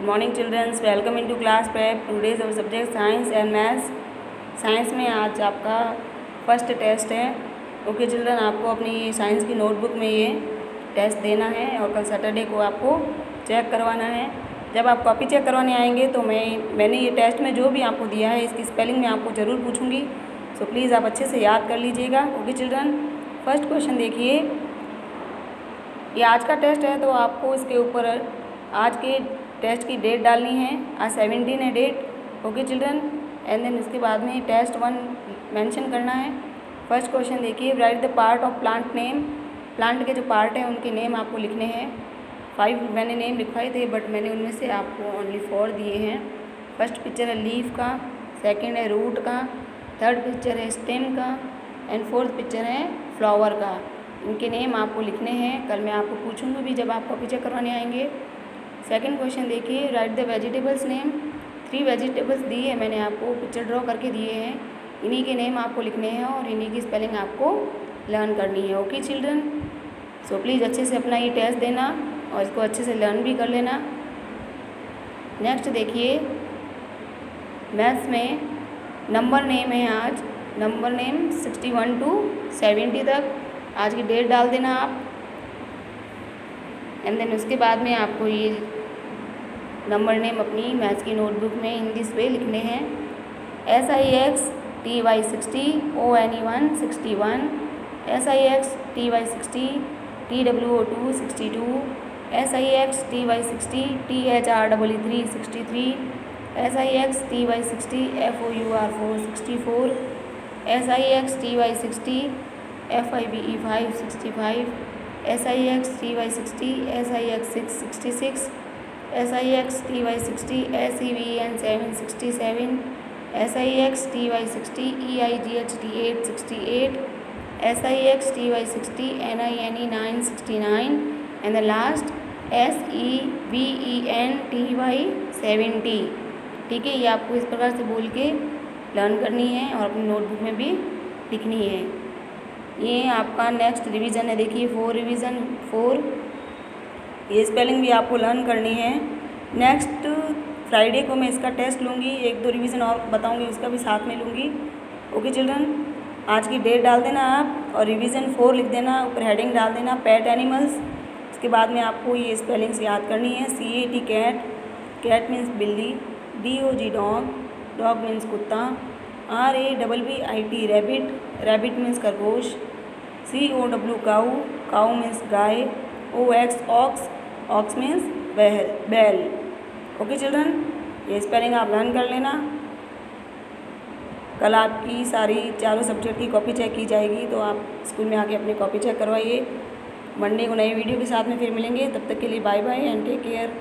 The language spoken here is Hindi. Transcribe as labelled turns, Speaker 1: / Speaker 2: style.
Speaker 1: morning children. Welcome into class prep today's our subject science and maths. Science में आज आपका फ़र्स्ट टेस्ट है। ओके okay, चिल्ड्रन आपको अपनी साइंस की नोटबुक में ये टेस्ट देना है और कल सैटरडे को आपको चेक करवाना है। जब आप कॉपी चेक करवाने आएँगे तो मैं मैंने ये टेस्ट में जो भी आपको दिया है इसकी स्पेलिंग मैं आपको ज़रूर पूछूँगी। सो so, प्लीज़ आप अच्छे से याद कर लीजिएगा। ओके चिल्ड्रन फ़र्स्ट क्वेश्चन देखिए। ये आज का टेस्ट है तो आपको इसके ऊपर आज के टेस्ट की डेट डालनी है। आज सेवेंटीन है date okay children and then इसके बाद में टेस्ट वन मेंशन करना है। फ़र्स्ट क्वेश्चन देखिए right the part of plant name plant के जो पार्ट हैं, उनके नेम आपको लिखने हैं। फाइव मैंने नेम लिखवाए थे बट मैंने उनमें से आपको ओनली फोर दिए हैं। फ़र्स्ट पिक्चर है लीफ का सेकेंड है रूट का थर्ड पिक्चर है स्टेम का एंड फोर्थ पिक्चर है फ्लावर का। इनके नेम आपको लिखने हैं। कल मैं आपको पूछूँगी भी जब आप कॉपी चेक करवाने आएँगे। सेकंड क्वेश्चन देखिए right the vegetables name three vegetables दिए हैं मैंने आपको पिक्चर ड्रॉ करके दिए हैं। इन्हीं के नेम आपको लिखने हैं और इन्हीं की स्पेलिंग आपको लर्न करनी है ओके चिल्ड्रन सो प्लीज़ अच्छे से अपना ये टेस्ट देना और इसको अच्छे से लर्न भी कर लेना। नेक्स्ट देखिए मैथ्स में नंबर नेम है आज। Number name sixty one two seventy तक। आज की डेट डाल देना आप। एंड देन उसके बाद में आपको ये नंबर नेम अपनी मैथ्स की नोटबुक में दिस वे लिखने हैं। S I X T Y sixty O N E one sixty one S I X T Y sixty T W O two sixty two S I X T Y sixty T H R double E three sixty three S I X T Y sixty F O U R four sixty four S I X T Y sixty F I V E five sixty five S I X T Y sixty S I X six sixty six S I X T Y sixty S E V N seven sixty seven S I X T Y sixty E I G H T eight sixty eight S I X T Y sixty N I N E nine sixty nine and the last S E V E N T Y seventy ठीक है, ये आपको इस प्रकार से बोल के लर्न करनी है और अपनी नोटबुक में भी लिखनी है। ये आपका नेक्स्ट रिवीजन है। देखिए फोर रिवीजन फोर ये स्पेलिंग भी आपको लर्न करनी है। नेक्स्ट फ्राइडे को मैं इसका टेस्ट लूँगी। एक दो रिवीजन और बताऊँगी, उसका भी साथ में लूँगी। ओके चिल्ड्रन आज की डेट डाल देना आप और रिवीजन फोर लिख देना। ऊपर हेडिंग डाल देना पेट एनिमल्स उसके बाद में आपको ये स्पेलिंग्स याद करनी है। C A T cat cat means बिल्ली। D O G dog dog means कुत्ता। R A double B I T rabbit rabbit means खरगोश C O W cow cow means गाय O X ox ox means बैल बैल ओके चिल्ड्रन ये स्पेलिंग आप लर्न कर लेना। कल आपकी सारी चारों सब्जेक्ट की कॉपी चेक की जाएगी तो आप स्कूल में आके अपनी कॉपी चेक करवाइए। मंडे को नई वीडियो के साथ में फिर मिलेंगे। तब तक के लिए bye bye and take care